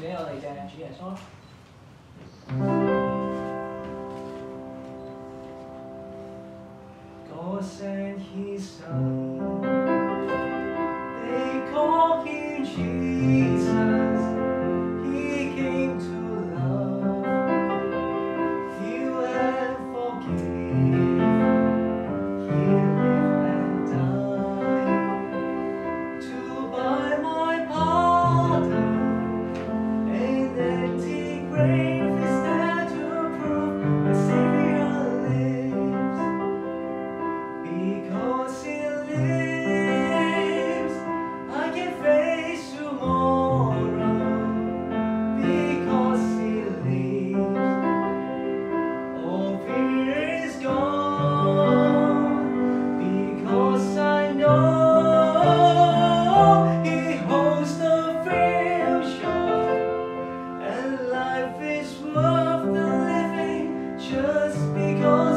你嘅主人咯。away. because